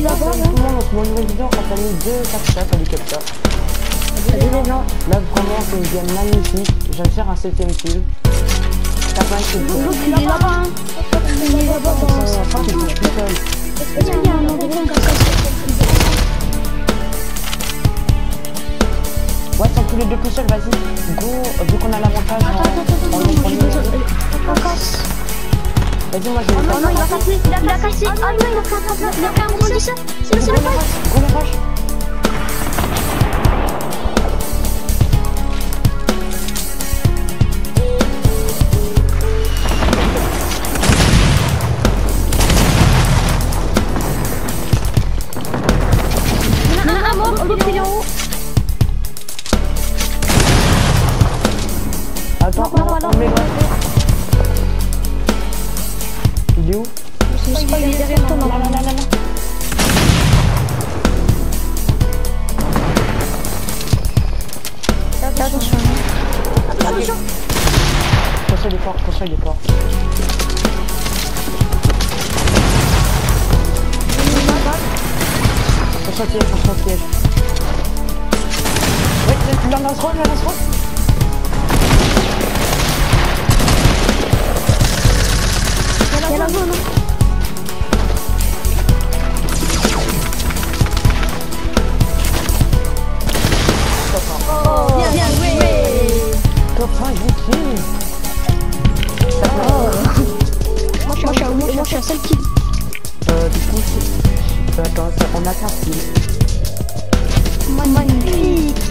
il a Mon a deux. Là, vraiment, c'est une game magnifique. Je vais faire un septième kill. Ça vas-y. Vas-y, moi Oh non, non, il a cassé, il a cassé. Ah non, il a cassé, il a fait un dessin. C'est le seul est fort, attention, il est fort. Piège, piège. Ouais, la lance la lance la hein. À 5 kills. Euh, du coup, c'est... Attends, on a 15 kills. Magnifique.